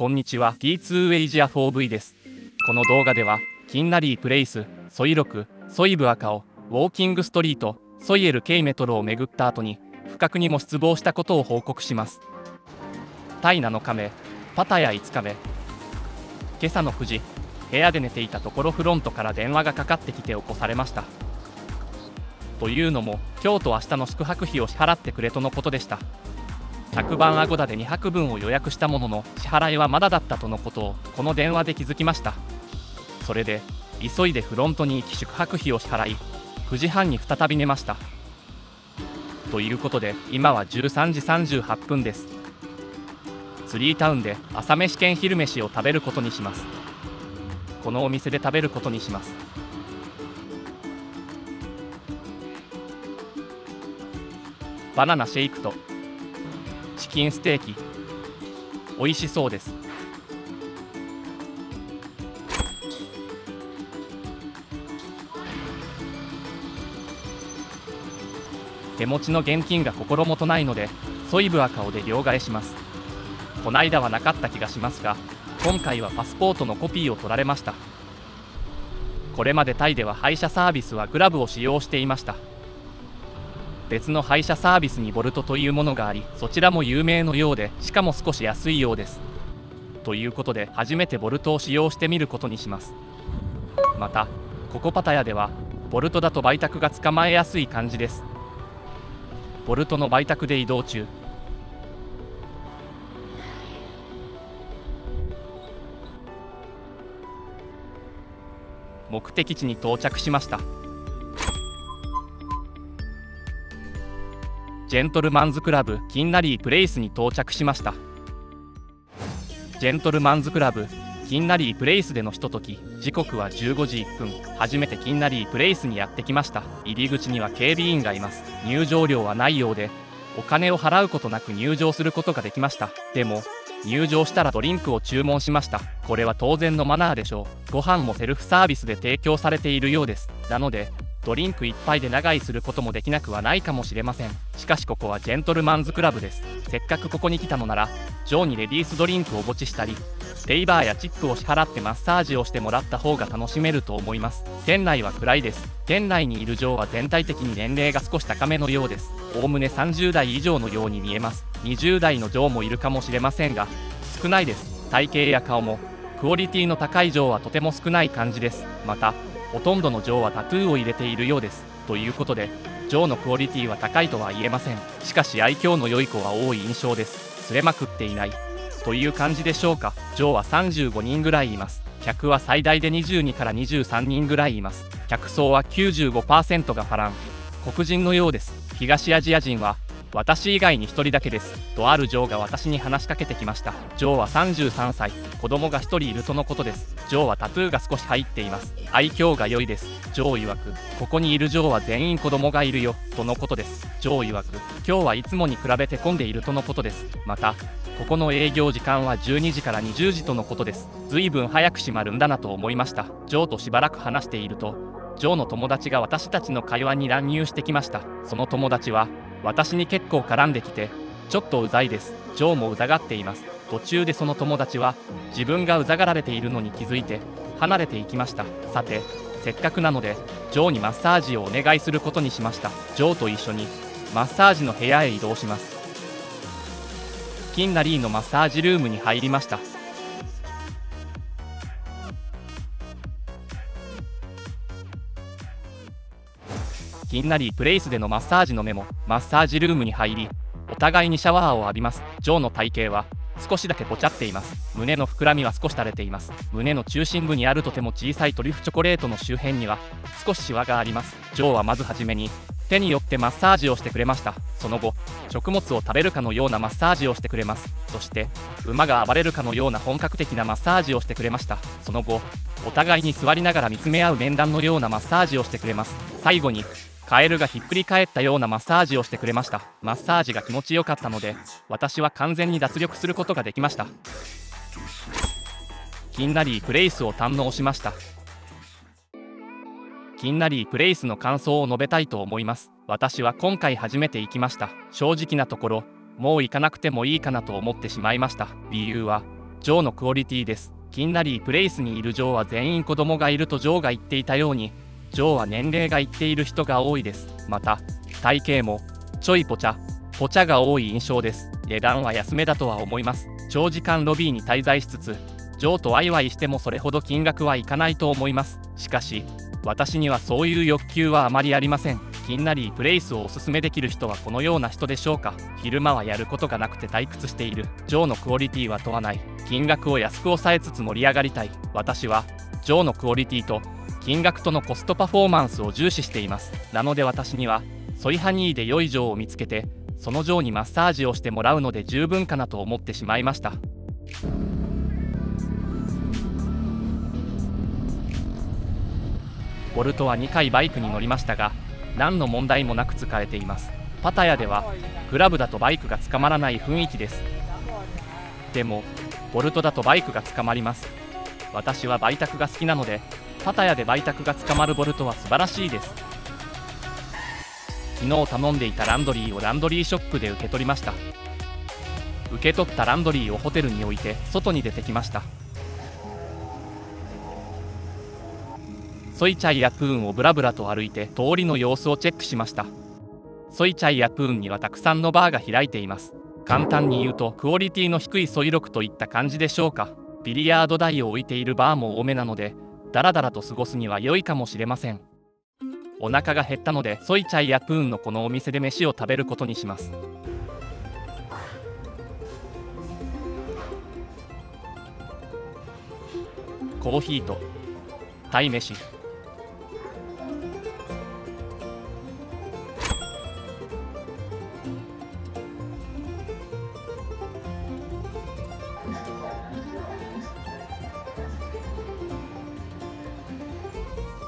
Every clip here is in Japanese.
こんにちは。T2 エイジア 4V です。この動画ではキンナリープレイスソイロクソイブアカオウォーキングストリートソイエルケイメトロを巡った後に不覚にも失望したことを報告します。タイ7日目パタヤ5日目今朝の9時部屋で寝ていたところフロントから電話がかかってきて起こされました。というのも今日と明日の宿泊費を支払ってくれとのことでした。昨晩アゴダで2泊分を予約したものの支払いはまだだったとのことをこの電話で気づきました。それで急いでフロントに行き宿泊費を支払い9時半に再び寝ました。ということで今は13時38分です。ツリータウンで朝飯兼昼飯を食べることにします。このお店で食べることにします。バナナシェイクとチキンステーキ。美味しそうです。手持ちの現金が心もとないのでソイブア顔で両替します。こないだはなかった気がしますが今回はパスポートのコピーを取られました。これまでタイでは配車サービスはグラブを使用していました。別の配車サービスにボルトというものがありそちらも有名のようでしかも少し安いようです。ということで初めてボルトを使用してみることにします。またココパタヤではボルトだと売託が捕まえやすい感じです。ボルトの売託で移動中。目的地に到着しました。ジェントルマンズクラブキンナリープレイスに到着しました。ジェントルマンズクラブキンナリープレイスでのひととき時刻は15時1分。初めてキンナリープレイスにやってきました。入り口には警備員がいます。入場料はないようでお金を払うことなく入場することができました。でも入場したらドリンクを注文しました。これは当然のマナーでしょう。ご飯もセルフサービスで提供されているようです。なのでドリンク1杯で長居することもできなくはないかもしれません。しかしここはジェントルマンズクラブです。せっかくここに来たのならジョーにレディースドリンクをお持ちしたりレイバーやチップを支払ってマッサージをしてもらった方が楽しめると思います。店内は暗いです。店内にいるジョーは全体的に年齢が少し高めのようです。おおむね30代以上のように見えます。20代のジョーもいるかもしれませんが少ないです。体型や顔も。クオリティの高いジョーはとても少ない感じです。またほとんどのジョーはタトゥーを入れているようです。ということでジョーのクオリティは高いとは言えません。しかし愛嬌の良い子は多い印象です。釣れまくっていない。という感じでしょうか。ジョーは35人ぐらいいます。客は最大で22から23人ぐらいいます。客層は95%がファラン黒人のようです。東アジア人は私以外に1人だけです。とあるジョーが私に話しかけてきました。ジョーは33歳。子供が1人いるとのことです。ジョーはタトゥーが少し入っています。愛嬌が良いです。ジョー曰くここにいるジョーは全員子供がいるよ。とのことです。ジョー曰く今日はいつもに比べて混んでいるとのことです。またここの営業時間は12時から20時とのことです。随分早く閉まるんだなと思いました。ジョーとしばらく話しているとジョーの友達が私たちの会話に乱入してきました。その友達は私に結構絡んできてちょっとうざいです。ジョーもうざがっています。途中でその友達は自分がうざがられているのに気づいて離れていきました。さてせっかくなのでジョーにマッサージをお願いすることにしました。ジョーと一緒にマッサージの部屋へ移動します。キンナリーのマッサージルームに入りました。キンナリープレイスでのマッサージのメモマッサージルームに入りお互いにシャワーを浴びます。ジョーの体型は少しだけぽちゃっています。胸の膨らみは少し垂れています。胸の中心部にあるとても小さいトリュフチョコレートの周辺には少しシワがあります。ジョーはまずはじめに手によってマッサージをしてくれました。その後食物を食べるかのようなマッサージをしてくれます。そして馬が暴れるかのような本格的なマッサージをしてくれました。その後お互いに座りながら見つめ合う面談のようなマッサージをしてくれます。最後にカエルがひっくり返ったようなマッサージをしてくれました。マッサージが気持ちよかったので私は完全に脱力することができました。キンナリープレイスを堪能しました。キンナリープレイスの感想を述べたいと思います。私は今回初めて行きました。正直なところもう行かなくてもいいかなと思ってしまいました。理由はジョーのクオリティです。キンナリープレイスにいるジョーは全員子供がいるとジョーが言っていたようにジョーは年齢がいっている人が多いです。また体型もちょいぽちゃぽちゃが多い印象です。値段は安めだとは思います。長時間ロビーに滞在しつつジョーとワイワイしてもそれほど金額はいかないと思います。しかし私にはそういう欲求はあまりありません。キンナリープレイスをおすすめできる人はこのような人でしょうか。昼間はやることがなくて退屈している。ジョーのクオリティは問わない。金額を安く抑えつつ盛り上がりたい。私はジョーのクオリティと金額とのコストパフォーマンスを重視しています。なので私にはソイハニーで良いジョーを見つけてそのジョーにマッサージをしてもらうので十分かなと思ってしまいました。ボルトは2回バイクに乗りましたが何の問題もなく使えています。パタヤではクラブだとバイクが捕まらない雰囲気です。でもボルトだとバイクが捕まります。私は売卓が好きなのでパタヤで売卓が捕まるボルトは素晴らしいです。昨日頼んでいたランドリーをランドリーショップで受け取りました。受け取ったランドリーをホテルに置いて外に出てきました。ソイチャイやプーンをブラブラと歩いて通りの様子をチェックしました。ソイチャイやプーンにはたくさんのバーが開いています。簡単に言うとクオリティの低いソイロクといった感じでしょうか。ビリヤード台を置いているバーも多めなのでダラダラと過ごすには良いかもしれません。お腹が減ったのでソイチャイやプーンのこのお店で飯を食べることにします。コーヒーと鯛めし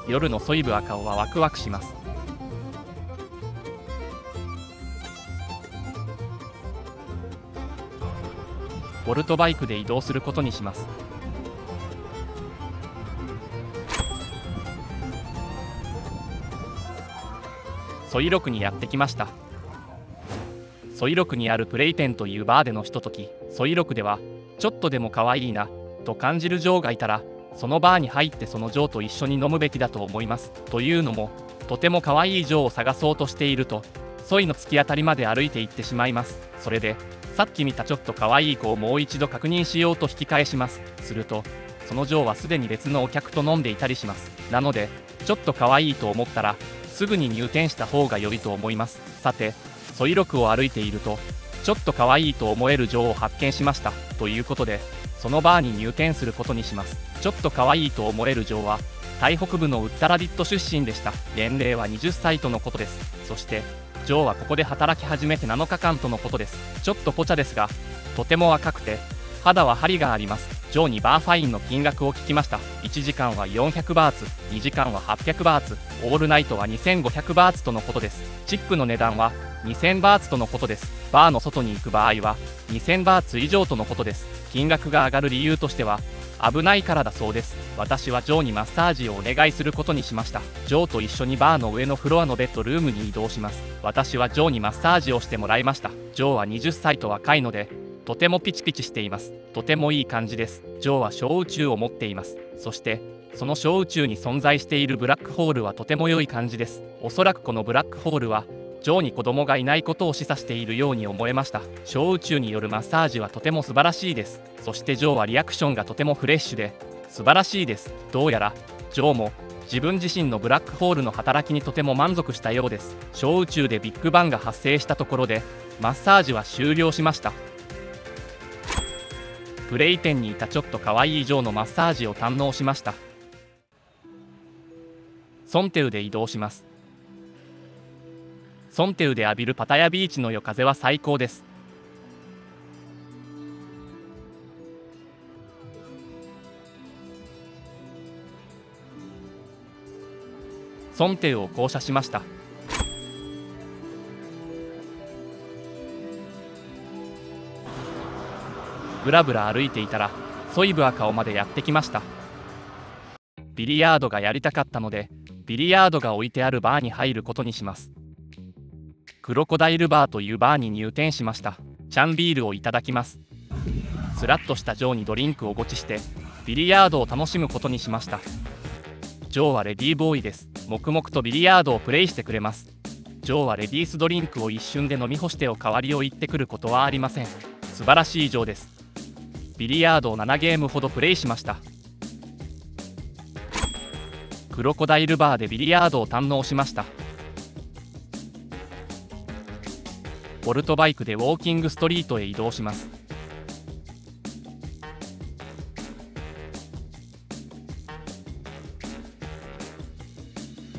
夜のソイブ赤尾はワクワクします。ボルトバイクで移動することにします。ソイロクにやってきました。ソイロクにあるプレイペンというバーでのひととき。ソイロクではちょっとでも可愛いなと感じるジョーがいたらそのバーに入ってそのジョーと一緒に飲むべきだと思います。というのもとても可愛いジョーを探そうとしているとソイの突き当たりまで歩いて行ってしまいます。それでさっき見たちょっと可愛い子をもう一度確認しようと引き返しますするとそのジョーはすでに別のお客と飲んでいたりします。なのでちょっと可愛いと思ったらすぐに入店した方が良いと思います。さてソイロクを歩いているとちょっと可愛いと思えるジョーを発見しました。ということでそのバーに入店することにします。ちょっと可愛いと思えるジョーは台北部のウッタラディット出身でした。年齢は20歳とのことです。そしてジョーはここで働き始めて7日間とのことです。ちょっとポチャですがとても若くて肌はハリがあります。ジョーにバーファインの金額を聞きました。1時間は400バーツ2時間は800バーツオールナイトは2500バーツとのことです。チップの値段は2000バーツとのことです。バーの外に行く場合は2000バーツ以上とのことです。金額が上がる理由としては危ないからだそうです。私はジョーにマッサージをお願いすることにしました。ジョーと一緒にバーの上のフロアのベッドルームに移動します。私はジョーにマッサージをしてもらいました。ジョーは20歳と若いのでとてもピチピチしています。とてもいい感じです。ジョーは小宇宙を持っています。そしてその小宇宙に存在しているブラックホールはとても良い感じです。おそらくこのブラックホールはジョーに子供がいないことを示唆しているように思えました。小宇宙によるマッサージはとても素晴らしいです。そしてジョーはリアクションがとてもフレッシュで素晴らしいです。どうやらジョーも自分自身のブラックホールの働きにとても満足したようです。小宇宙でビッグバンが発生したところでマッサージは終了しました。プレイ店にいたちょっと可愛いジョーのマッサージを堪能しました。ソンテウで移動します。ソンテウで浴びるパタヤビーチの夜風は最高です。ソンテウを降車しました。ぶらぶら歩いていたらソイブアカオまでやってきました。ビリヤードがやりたかったのでビリヤードが置いてあるバーに入ることにします。クロコダイルバーというバーに入店しました。チャンビールをいただきます。スラッとしたジョーにドリンクをごちしてビリヤードを楽しむことにしました。ジョーはレディーボーイです。黙々とビリヤードをプレイしてくれます。ジョーはレディースドリンクを一瞬で飲み干してお代わりを言ってくることはありません。素晴らしいジョーです。ビリヤードを7ゲームほどプレイしました。クロコダイルバーでビリヤードを堪能しました。ボルトバイクでウォーキングストリートへ移動します。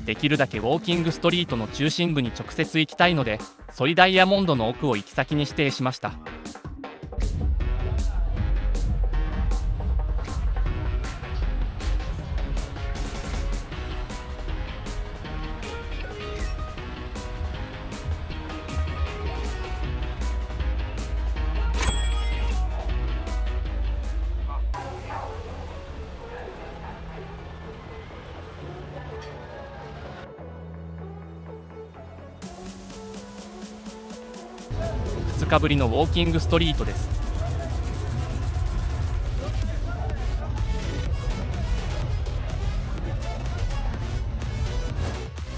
できるだけウォーキングストリートの中心部に直接行きたいのでソリダイヤモンドの奥を行き先に指定しました。ぶりのウォーキングストリートです。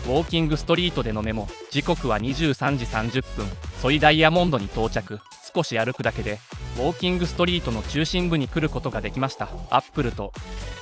ウォーキングストリートでのメモ。時刻は23時30分。ソイダイヤモンドに到着。少し歩くだけで。ウォーキングストリートの中心部に来ることができました。アップルと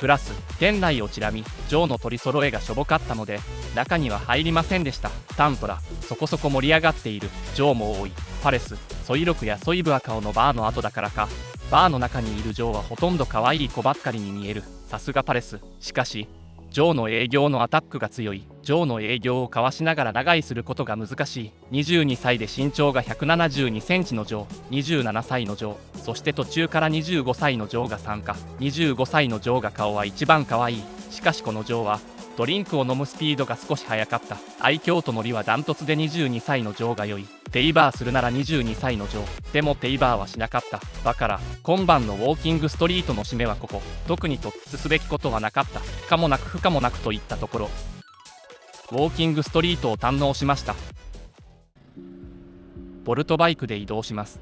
プラス店内をチラ見ジョーの取り揃えがしょぼかったので中には入りませんでした。タントラそこそこ盛り上がっている。ジョーも多い。パレスソイロクやソイブアカオのバーの後だからか。バーの中にいるジョーはほとんど可愛い子ばっかりに見える。さすがパレス。しかしジョーの営業のアタックが強い。ジョーの営業をかわしながら長居することが難しい。22歳で身長が172センチのジョー27歳のジョーそして途中から25歳のジョーが参加。25歳のジョーが顔は一番可愛い。しかしこのジョーはドリンクを飲むスピードが少し速かった。愛嬌とノリはダントツで22歳のジョーが良い。テイバーするなら22歳のジョーでもテイバーはしなかった。だから今晩のウォーキングストリートの締めはここ。特に突出すべきことはなかった。かもなく不可もなくといったところ。ウォーキングストリートを堪能しました。ボルトバイクで移動します。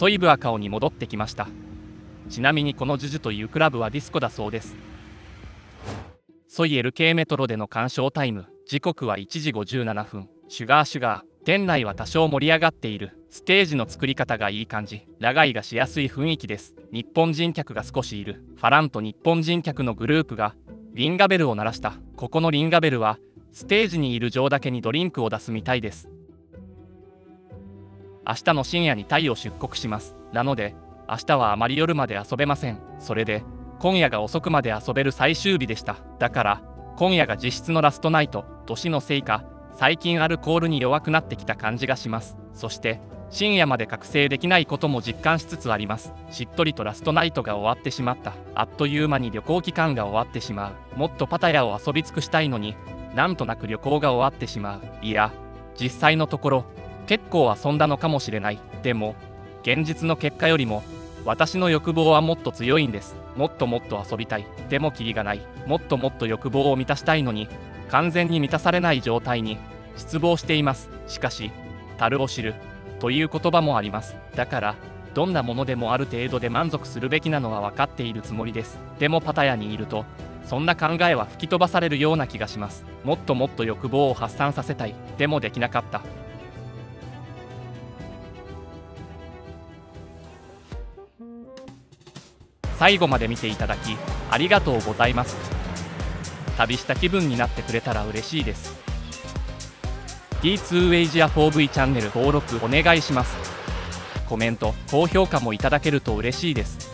ソイブアカオに戻ってきました。ちなみにこのジュジュというクラブはディスコだそうです。ソイ LK メトロでの鑑賞タイム時刻は1時57分。シュガーシュガー店内は多少盛り上がっている。ステージの作り方がいい感じ。長居がしやすい雰囲気です。日本人客が少しいる。ファランと日本人客のグループがリンガベルを鳴らした。ここのリンガベルはステージにいる上だけにドリンクを出すみたいです。明日の深夜にタイを出国します。なので明日はあまり夜まで遊べません。それで今夜が遅くまで遊べる最終日でした。だから今夜が実質のラストナイト。年のせいか最近アルコールに弱くなってきた感じがします。そして深夜まで覚醒できないことも実感しつつあります。しっとりとラストナイトが終わってしまった。あっという間に旅行期間が終わってしまう。もっとパタヤを遊び尽くしたいのになんとなく旅行が終わってしまう。いや実際のところ結構遊んだのかもしれないでも現実の結果よりも私の欲望はもっと強いんです。もっともっと遊びたいでもキリがないもっともっと欲望を満たしたいのに完全に満たされない状態に失望していますしかし樽を知るという言葉もあります。だからどんなものでもある程度で満足するべきなのは分かっているつもりです。でもパタヤにいるとそんな考えは吹き飛ばされるような気がします。もっともっと欲望を発散させたい。でもできなかった。最後まで見ていただきありがとうございます。旅した気分になってくれたら嬉しいです。D2 エイジア 4V チャンネル登録お願いします。コメント高評価もいただけると嬉しいです。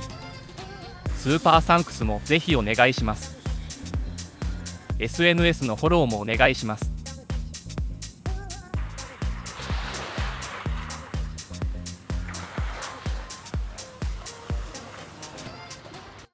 スーパーサンクスもぜひお願いします。SNS のフォローもお願いします。